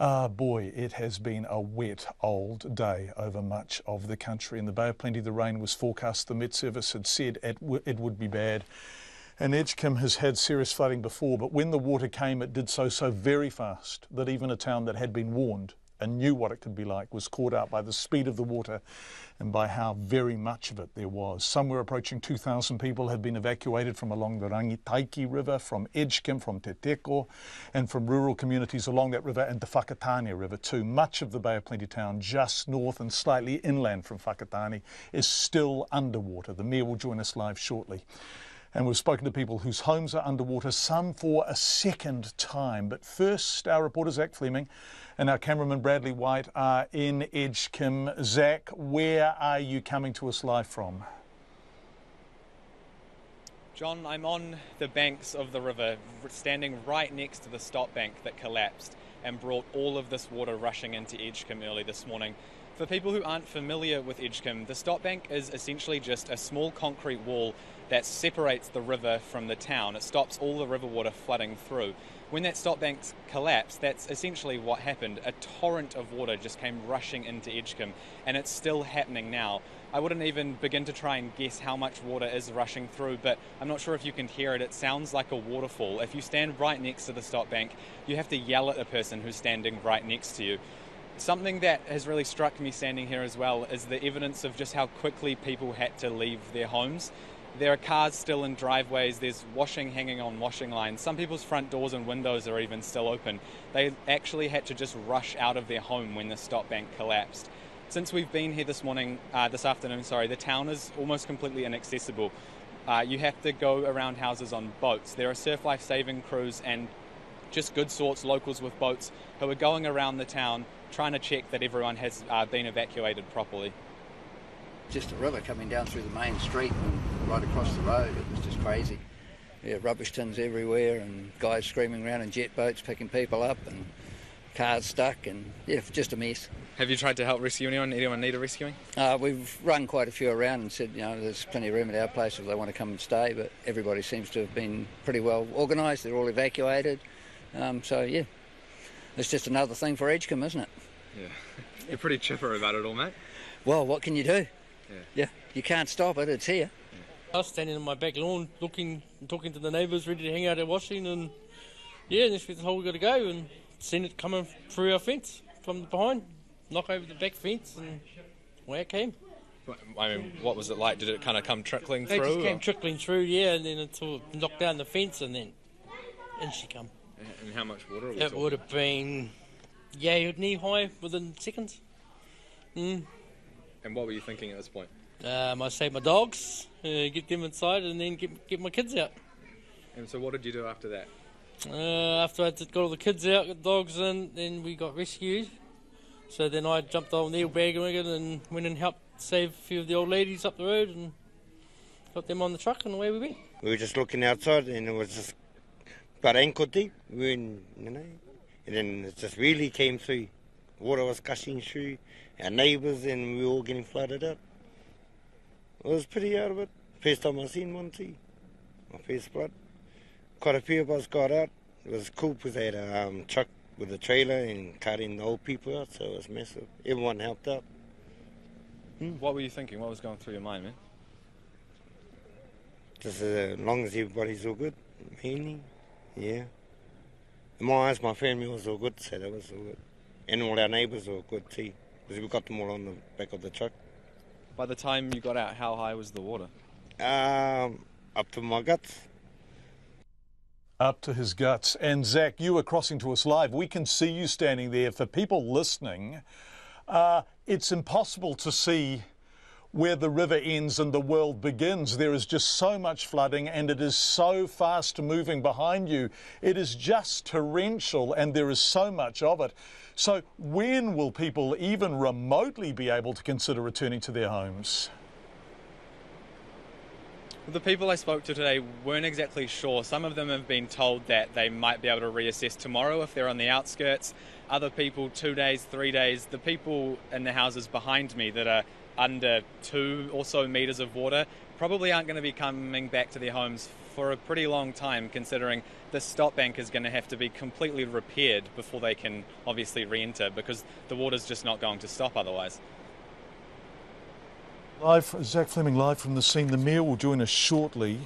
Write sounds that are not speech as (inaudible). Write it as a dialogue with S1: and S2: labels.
S1: Ah, boy, it has been a wet old day over much of the country. In the Bay of Plenty, the rain was forecast. The Met Service had said it, it would be bad. And Edgecumbe has had serious flooding before, but when the water came, it did so so very fast that even a town that had been warned and knew what it could be like was caught out by the speed of the water and by how very much of it there was. Somewhere approaching 2,000 people had been evacuated from along the Rangitaiki River, from Edgecumbe, from Te Teko, and from rural communities along that river and the Whakatane River too. Much of the Bay of Plenty town, just north and slightly inland from Whakatane, is still underwater. The Mayor will join us live shortly. And we've spoken to people whose homes are underwater, some for a second time. But first, our reporter Zac Fleming and our cameraman Bradley White are in Edgecumbe. Zac, where are you coming to us live from?
S2: John, I'm on the banks of the river, standing right next to the stop bank that collapsed and brought all of this water rushing into Edgecumbe early this morning. For people who aren't familiar with Edgecumbe, the stop bank is essentially just a small concrete wall that separates the river from the town. It stops all the river water flooding through. When that stop bank collapsed, that's essentially what happened. A torrent of water just came rushing into Edgecumbe, and it's still happening now. I wouldn't even begin to try and guess how much water is rushing through, but I'm not sure if you can hear it. It sounds like a waterfall. If you stand right next to the stop bank, you have to yell at a person who's standing right next to you. Something that has really struck me standing here as well is the evidence of just how quickly people had to leave their homes. There are cars still in driveways, there's washing hanging on washing lines. Some people's front doors and windows are even still open. They actually had to just rush out of their home when the stop bank collapsed. Since we've been here this morning, uh, this afternoon, sorry, the town is almost completely inaccessible. Uh, you have to go around houses on boats. There are surf life saving crews and just good sorts locals with boats who are going around the town trying to check that everyone has uh, been evacuated properly.
S3: Just a river coming down through the main street and right across the road. It was just crazy. Yeah, rubbish tins everywhere and guys screaming around in jet boats picking people up and cars stuck and yeah, just a mess.
S2: Have you tried to help rescue anyone? Anyone need a rescuing?
S3: Uh, we've run quite a few around and said, you know, there's plenty of room at our place if they want to come and stay, but everybody seems to have been pretty well organised. They're all evacuated. Um, so, yeah, it's just another thing for Edgecumbe, isn't it?
S2: Yeah. (laughs) You're pretty chipper about it all, mate.
S3: Well, what can you do?
S2: Yeah.
S3: Yeah, you can't stop it, it's here.
S4: I was standing on my back lawn looking, talking to the neighbours, ready to hang out at washing, and yeah, this is the whole we got to go, and seen it coming through our fence from behind, knock over the back fence, and where it came.
S2: I mean, what was it like? Did it kind of come trickling
S4: It
S2: through?
S4: just came
S2: or-
S4: trickling through, yeah, and then it sort of knocked down the fence, and then in she come.
S2: And how much water? Are we
S4: It
S2: talking?
S4: would have been, yeah, knee high within seconds. Mm.
S2: And what were you thinking at this point?
S4: Um, I saved my dogs, uh, get them inside, and then get get my kids out.
S2: And so, what did you do after that?
S4: Uh, after I got all the kids out, got the dogs in, then we got rescued. So then I jumped on the bandwagon and went and helped save a few of the old ladies up the road and got them on the truck and away we went.
S5: We were just looking outside and it was just deep. We in, you know, and then it just really came through. Water was gushing through our neighbours and we were all getting flooded out. It was pretty out of it. First time I seen one too. My first flood. Quite a few of us got out. It was cool because they had a um, truck with a trailer and carrying the old people out, so it was massive. Everyone helped out.
S2: What were you thinking? What was going through your mind, man?
S5: Just as long as everybody's all good, mainly, yeah. In my eyes, my family was all good, so that was all good. And all our neighbours were good too, because we got them all on the back of the truck.
S2: By the time you got out, how high was the water?
S5: Um, up to my guts.
S1: Up to his guts. And Zac, you are crossing to us live. We can see you standing there. For people listening, uh, it's impossible to see where the river ends and the world begins. There is just so much flooding and it is so fast moving behind you. It is just torrential and there is so much of it. So, when will people even remotely be able to consider returning to their homes?
S2: The people I spoke to today weren't exactly sure. Some of them have been told that they might be able to reassess tomorrow if they're on the outskirts. Other people, two days, three days. The people in the houses behind me that are under two or so metres of water probably aren't going to be coming back to their homes for a pretty long time, considering the stop bank is going to have to be completely repaired before they can obviously re enter because the water's just not going to stop otherwise.
S1: Live, Zac Fleming live from the scene. The Mayor will join us shortly.